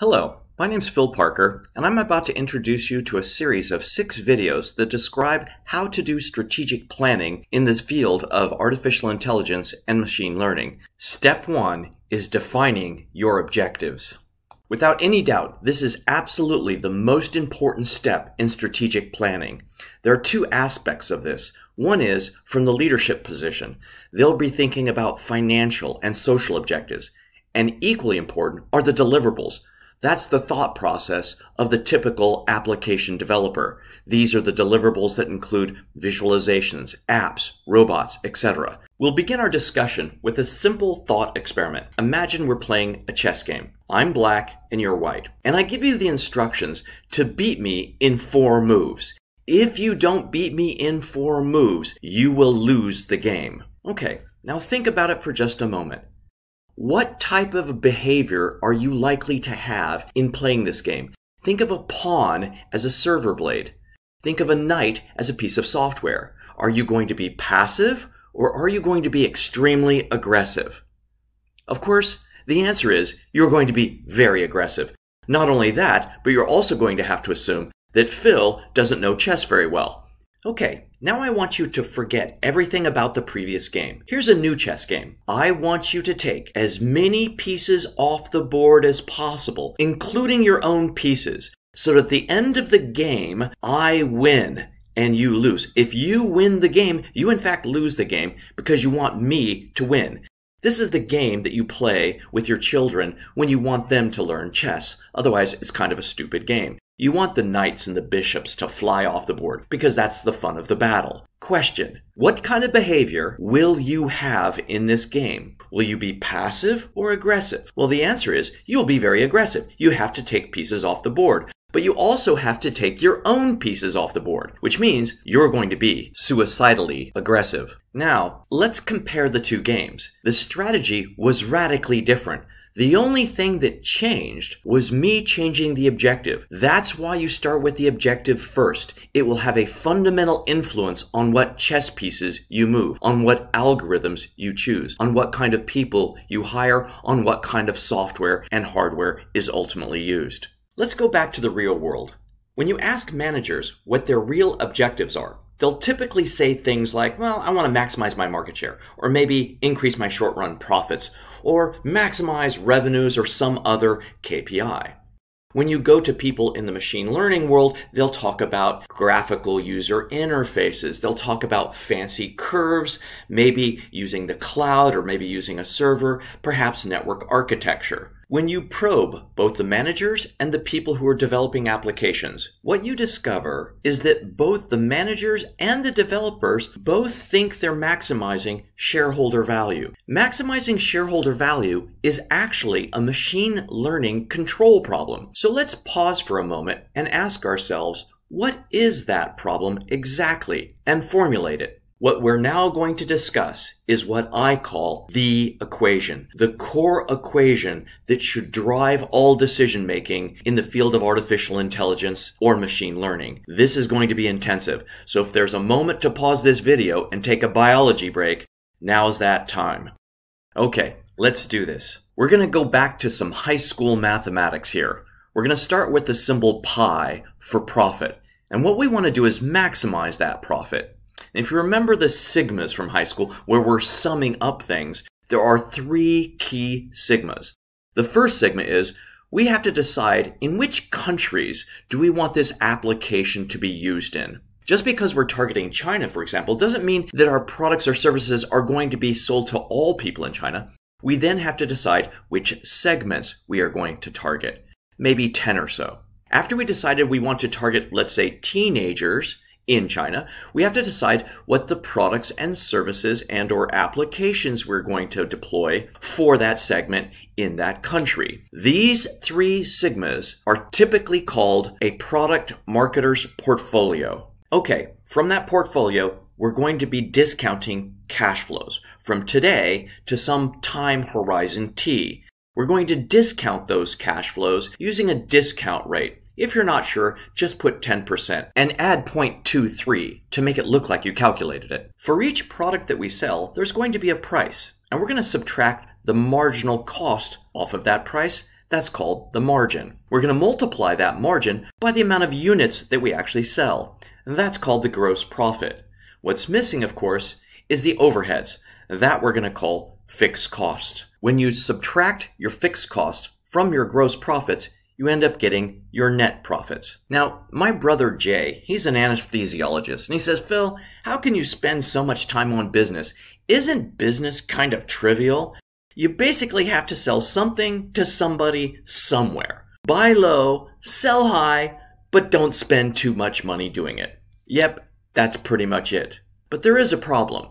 Hello, my name's Phil Parker, and I'm about to introduce you to a series of six videos that describe how to do strategic planning in this field of artificial intelligence and machine learning. Step one is defining your objectives. Without any doubt, this is absolutely the most important step in strategic planning. There are two aspects of this. One is from the leadership position. They'll be thinking about financial and social objectives. And equally important are the deliverables. That's the thought process of the typical application developer. These are the deliverables that include visualizations, apps, robots, etc. We'll begin our discussion with a simple thought experiment. Imagine we're playing a chess game. I'm black and you're white. And I give you the instructions to beat me in four moves. If you don't beat me in four moves, you will lose the game. Okay, now think about it for just a moment. What type of behavior are you likely to have in playing this game? Think of a pawn as a server blade. Think of a knight as a piece of software. Are you going to be passive or are you going to be extremely aggressive? Of course, the answer is you're going to be very aggressive. Not only that, but you're also going to have to assume that Phil doesn't know chess very well. Okay, now I want you to forget everything about the previous game. Here's a new chess game. I want you to take as many pieces off the board as possible, including your own pieces, so that at the end of the game, I win and you lose. If you win the game, you in fact lose the game because you want me to win. This is the game that you play with your children when you want them to learn chess. Otherwise, it's kind of a stupid game. You want the knights and the bishops to fly off the board because that's the fun of the battle. Question. What kind of behavior will you have in this game? Will you be passive or aggressive? Well, the answer is you'll be very aggressive. You have to take pieces off the board. But you also have to take your own pieces off the board, which means you're going to be suicidally aggressive. Now, let's compare the two games. The strategy was radically different. The only thing that changed was me changing the objective. That's why you start with the objective first. It will have a fundamental influence on what chess pieces you move, on what algorithms you choose, on what kind of people you hire, on what kind of software and hardware is ultimately used. Let's go back to the real world. When you ask managers what their real objectives are, they'll typically say things like, well, I want to maximize my market share, or maybe increase my short run profits, or maximize revenues or some other KPI. When you go to people in the machine learning world, they'll talk about graphical user interfaces. They'll talk about fancy curves, maybe using the cloud or maybe using a server, perhaps network architecture. When you probe both the managers and the people who are developing applications, what you discover is that both the managers and the developers both think they're maximizing shareholder value. Maximizing shareholder value is actually a machine learning control problem. So let's pause for a moment and ask ourselves, what is that problem exactly? And formulate it. What we're now going to discuss is what I call the equation, the core equation that should drive all decision making in the field of artificial intelligence or machine learning. This is going to be intensive. So if there's a moment to pause this video and take a biology break, now's that time. Okay, let's do this. We're going to go back to some high school mathematics here. We're going to start with the symbol pi for profit. And what we want to do is maximize that profit. If you remember the sigmas from high school, where we're summing up things, there are three key sigmas. The first sigma is we have to decide in which countries do we want this application to be used in. Just because we're targeting China, for example, doesn't mean that our products or services are going to be sold to all people in China. We then have to decide which segments we are going to target, maybe 10 or so. After we decided we want to target, let's say, teenagers in China, we have to decide what the products and services and or applications we're going to deploy for that segment in that country. These three sigmas are typically called a product marketer's portfolio. Okay, from that portfolio, we're going to be discounting cash flows from today to some time horizon T. We're going to discount those cash flows using a discount rate. If you're not sure, just put 10% and add 0.23 to make it look like you calculated it. For each product that we sell, there's going to be a price, and we're going to subtract the marginal cost off of that price. That's called the margin. We're going to multiply that margin by the amount of units that we actually sell. And that's called the gross profit. What's missing, of course, is the overheads. That we're going to call fixed cost. When you subtract your fixed cost from your gross profits, you end up getting your net profits. Now, my brother Jay, he's an anesthesiologist, and he says, Phil, how can you spend so much time on business? Isn't business kind of trivial? You basically have to sell something to somebody somewhere. Buy low, sell high, but don't spend too much money doing it. Yep, that's pretty much it. But there is a problem.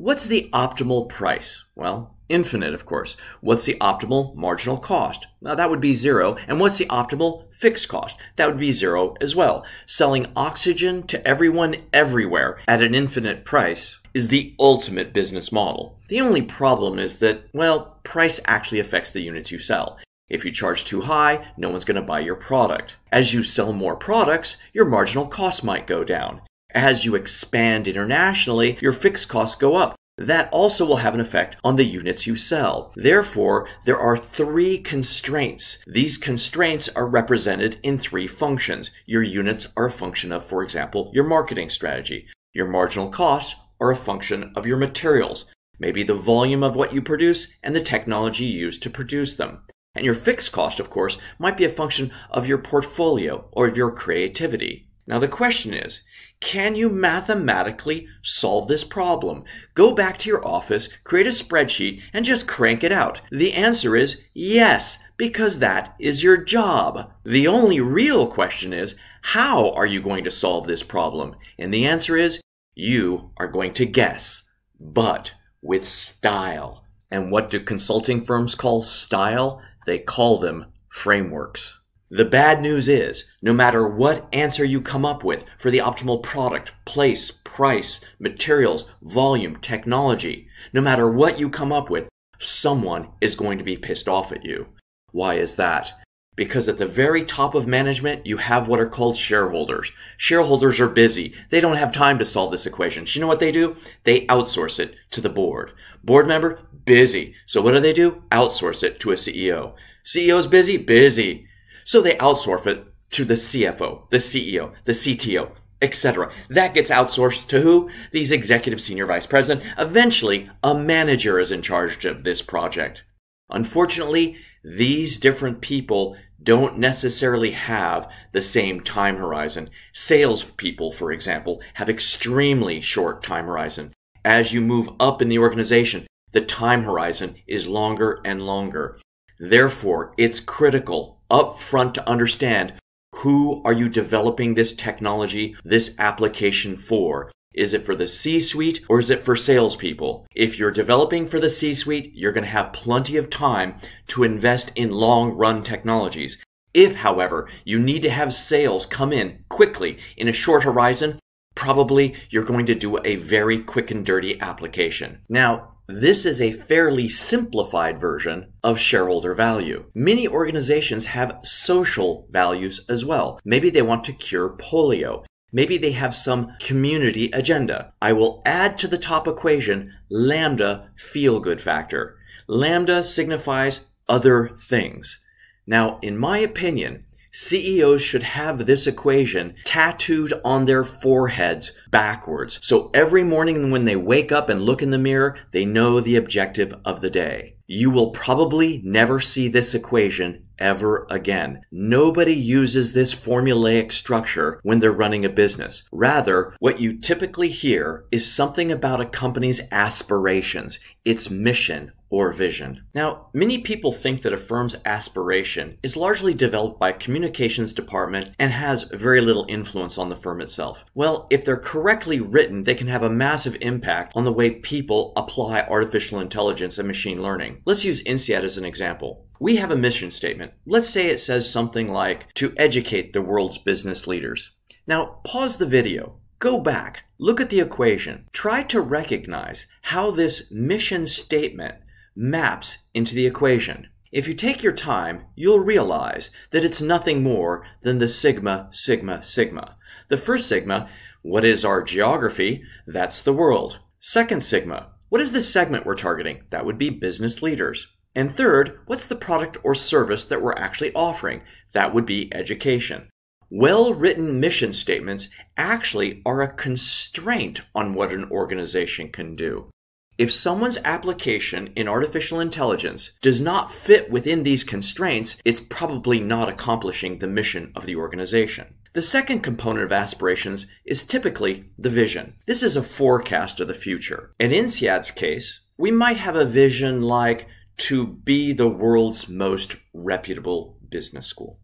What's the optimal price? Well, infinite, of course. What's the optimal marginal cost? Now that would be zero. And what's the optimal fixed cost? That would be zero as well. Selling oxygen to everyone everywhere at an infinite price is the ultimate business model. The only problem is that, well, price actually affects the units you sell. If you charge too high, no one's going to buy your product. As you sell more products, your marginal cost might go down. As you expand internationally, your fixed costs go up. That also will have an effect on the units you sell. Therefore, there are three constraints. These constraints are represented in three functions. Your units are a function of, for example, your marketing strategy. Your marginal costs are a function of your materials, maybe the volume of what you produce and the technology used to produce them. And your fixed cost, of course, might be a function of your portfolio or of your creativity. Now the question is, can you mathematically solve this problem? Go back to your office, create a spreadsheet, and just crank it out. The answer is yes, because that is your job. The only real question is, how are you going to solve this problem? And the answer is, you are going to guess, but with style. And what do consulting firms call style? They call them frameworks. The bad news is, no matter what answer you come up with for the optimal product, place, price, materials, volume, technology, no matter what you come up with, someone is going to be pissed off at you. Why is that? Because at the very top of management, you have what are called shareholders. Shareholders are busy. They don't have time to solve this equation. So you know what they do? They outsource it to the board. Board member, busy. So what do they do? Outsource it to a CEO. CEO's busy? Busy. So they outsource it to the CFO, the CEO, the CTO, etc. That gets outsourced to who? These executive senior vice president. Eventually, a manager is in charge of this project. Unfortunately, these different people don't necessarily have the same time horizon. Salespeople, for example, have extremely short time horizon. As you move up in the organization, the time horizon is longer and longer. Therefore, it's critical up front to understand who are you developing this technology, this application for? Is it for the C suite or is it for salespeople? If you're developing for the C suite, you're going to have plenty of time to invest in long run technologies. If, however, you need to have sales come in quickly in a short horizon, probably you're going to do a very quick and dirty application. Now, this is a fairly simplified version of shareholder value. Many organizations have social values as well. Maybe they want to cure polio. Maybe they have some community agenda. I will add to the top equation lambda feel good factor. Lambda signifies other things. Now, in my opinion, CEOs should have this equation tattooed on their foreheads backwards. So every morning when they wake up and look in the mirror, they know the objective of the day. You will probably never see this equation ever again. Nobody uses this formulaic structure when they're running a business. Rather, what you typically hear is something about a company's aspirations, its mission, or vision. Now, many people think that a firm's aspiration is largely developed by a communications department and has very little influence on the firm itself. Well, if they're correctly written, they can have a massive impact on the way people apply artificial intelligence and machine learning. Let's use INSEAD as an example. We have a mission statement. Let's say it says something like to educate the world's business leaders. Now, pause the video. Go back, look at the equation, try to recognize how this mission statement maps into the equation. If you take your time, you'll realize that it's nothing more than the sigma, sigma, sigma. The first sigma, what is our geography? That's the world. Second sigma, what is the segment we're targeting? That would be business leaders. And third, what's the product or service that we're actually offering? That would be education. Well written mission statements actually are a constraint on what an organization can do. If someone's application in artificial intelligence does not fit within these constraints, it's probably not accomplishing the mission of the organization. The second component of aspirations is typically the vision. This is a forecast of the future. And in INSEAD's case, we might have a vision like to be the world's most reputable business school.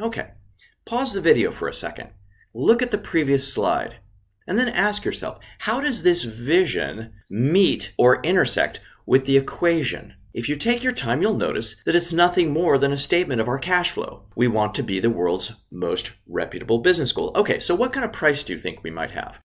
Okay, pause the video for a second. Look at the previous slide. And then ask yourself, how does this vision meet or intersect with the equation? If you take your time, you'll notice that it's nothing more than a statement of our cash flow. We want to be the world's most reputable business school. Okay, so what kind of price do you think we might have?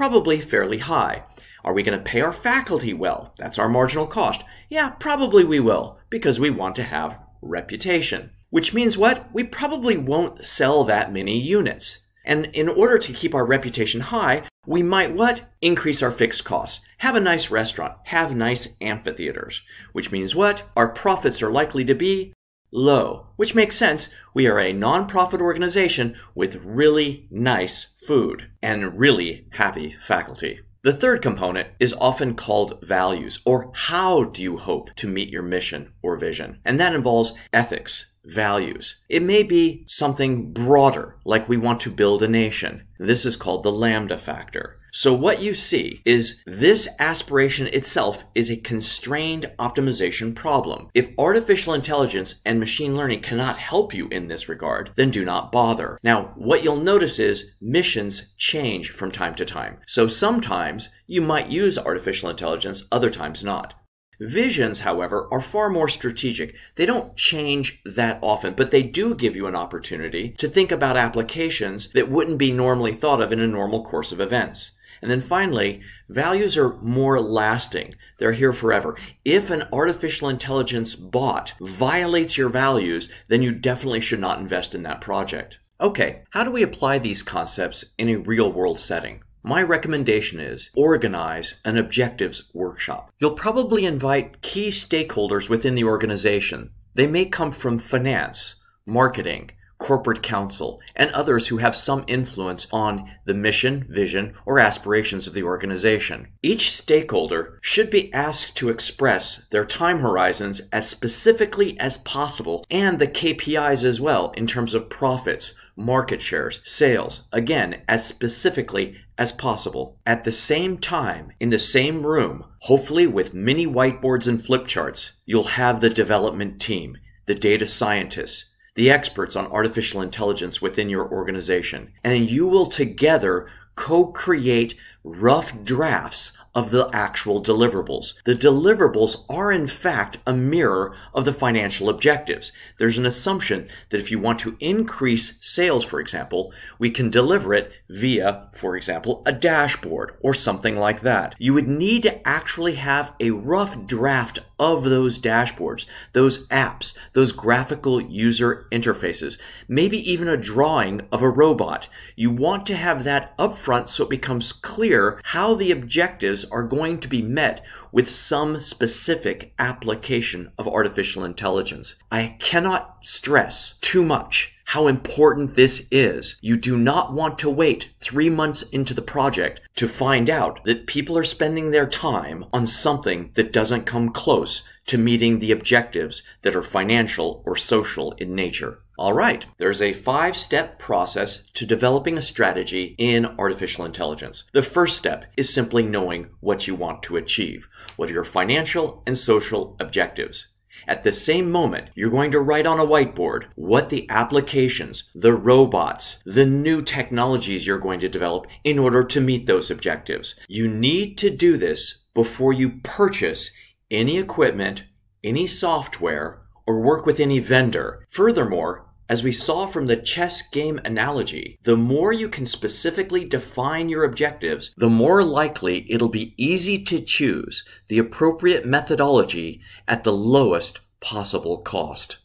Probably fairly high. Are we going to pay our faculty well? That's our marginal cost. Yeah, probably we will, because we want to have reputation. Which means what? We probably won't sell that many units. And in order to keep our reputation high, we might what? Increase our fixed costs. Have a nice restaurant. Have nice amphitheaters. Which means what? Our profits are likely to be low. Which makes sense. We are a non-profit organization with really nice food and really happy faculty. The third component is often called values, or how do you hope to meet your mission or vision? And that involves ethics, values. It may be something broader, like we want to build a nation. This is called the lambda factor. So what you see is this aspiration itself is a constrained optimization problem. If artificial intelligence and machine learning cannot help you in this regard, then do not bother. Now, what you'll notice is missions change from time to time. So sometimes you might use artificial intelligence, other times not. Visions, however, are far more strategic. They don't change that often, but they do give you an opportunity to think about applications that wouldn't be normally thought of in a normal course of events. And then finally, values are more lasting. They're here forever. If an artificial intelligence bot violates your values, then you definitely should not invest in that project. Okay, how do we apply these concepts in a real world setting? My recommendation is organize an objectives workshop. You'll probably invite key stakeholders within the organization. They may come from finance, marketing, corporate counsel, and others who have some influence on the mission, vision, or aspirations of the organization. Each stakeholder should be asked to express their time horizons as specifically as possible and the KPIs as well in terms of profits, market shares, sales, again, as specifically as possible. At the same time, in the same room, hopefully with many whiteboards and flip charts, you'll have the development team, the data scientists, the experts on artificial intelligence within your organization, and you will together co-create rough drafts of the actual deliverables. The deliverables are in fact a mirror of the financial objectives. There's an assumption that if you want to increase sales, for example, we can deliver it via, for example, a dashboard or something like that. You would need to actually have a rough draft of those dashboards, those apps, those graphical user interfaces, maybe even a drawing of a robot. You want to have that upfront so it becomes clear how the objectives are going to be met with some specific application of artificial intelligence. I cannot stress too much how important this is. You do not want to wait three months into the project to find out that people are spending their time on something that doesn't come close to meeting the objectives that are financial or social in nature. All right, there's a five step process to developing a strategy in artificial intelligence. The first step is simply knowing what you want to achieve. What are your financial and social objectives? At the same moment, you're going to write on a whiteboard what the applications, the robots, the new technologies you're going to develop in order to meet those objectives. You need to do this before you purchase any equipment, any software, or work with any vendor. Furthermore, as we saw from the chess game analogy, the more you can specifically define your objectives, the more likely it'll be easy to choose the appropriate methodology at the lowest possible cost.